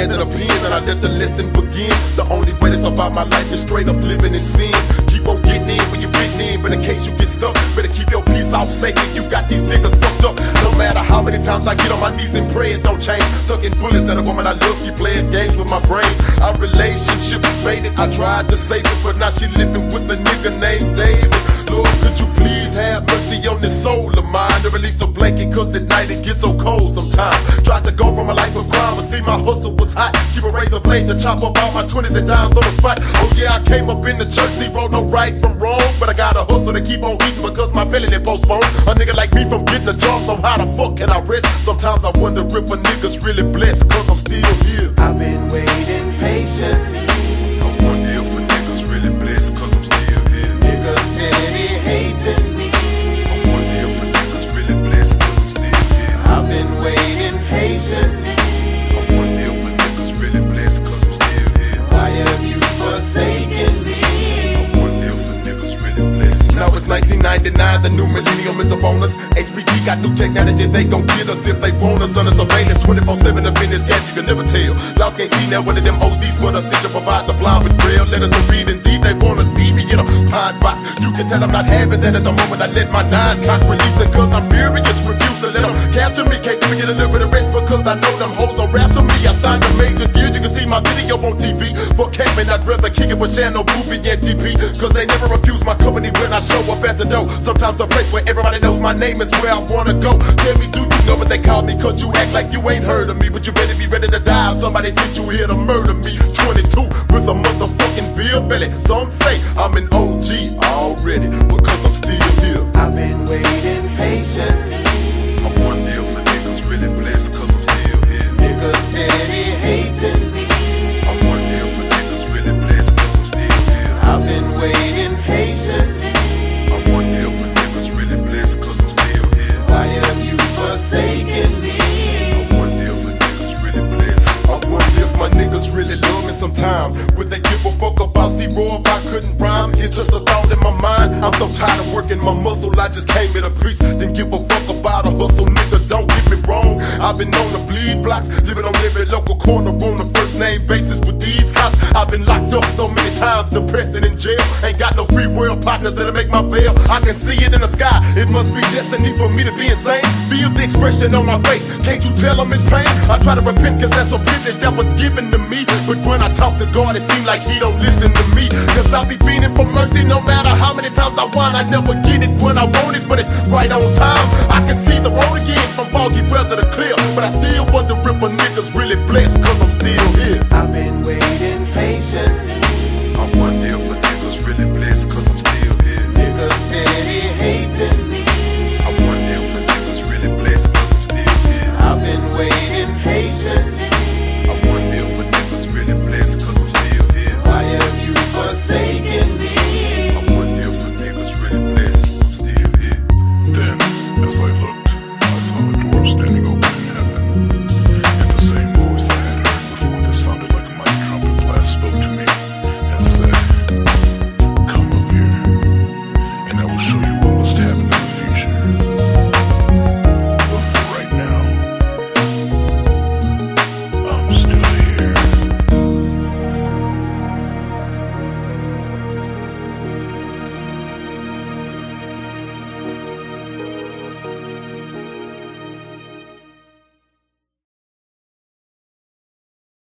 And an opinion that I let the lesson begin. The only way to survive my life is straight up living in sin. Keep on getting in when you're getting in, but in case you get stuck, better keep your peace out safe. You got these niggas fucked up. No matter how many times I get on my knees and pray, it don't change. Tucking bullets at a woman I love, keep playing games with my brain. Our relationship faded. I tried to save it, but now she living. Keep a razor blade to chop up all my 20s and dimes on the spot. Oh yeah, I came up in the church, Z-Ro no right from wrong. But I got a hustle to keep on eating because my feeling it postponed. A nigga like me from getting a job, so how the fuck can I rest? Sometimes I wonder if a nigga's really blessed, cause I'm 1999, the new millennium is upon us. HPD got new technology, they gon' get us if they want us. Under surveillance 24 7 up in this game, you can never tell. Lost can't see now, of them OZs for the stitcher provide the blind with braille letters to read. Indeed, they wanna see me in a pine box. You can tell I'm not having that at the moment. I let my nine cock release it, cause I'm furious. Refuse to let them capture me. Can't me get a little bit of rest because I know them hoes are after me. I signed a major deal, my video on TV. For camping, I'd rather kick it with Channel Boopy and TP. Cause they never refuse my company when I show up at the door. Sometimes the place where everybody knows my name is where I wanna go. Tell me, do you know what they call me? Cause you act like you ain't heard of me, but you better be ready to die. Somebody sent you here to murder me. 22 with a motherfucking bill belly. Some say I'm an really love me sometime. Would they give a fuck about Z-Ro if I couldn't rhyme? It's just a thought in my mind. I'm so tired of working my muscle. I just came here to preach. I've been known to bleed blocks, living on every local corner on a first name basis with these cops. I've been locked up so many times, depressed and in jail. Ain't got no free world partners that'll make my bail. I can see it in the sky. It must be destiny for me to be insane. Feel the expression on my face. Can't you tell I'm in pain? I try to repent cause that's a privilege that was given to me. But when I talk to God, it seems like He don't listen to me. Cause I be feeling for mercy no matter how many times I whine. I never get it when I want it, but it's right on time. I can but I still wonder if a nigga's really blessed, cause I'm still here. I've been waiting patiently. I wonder if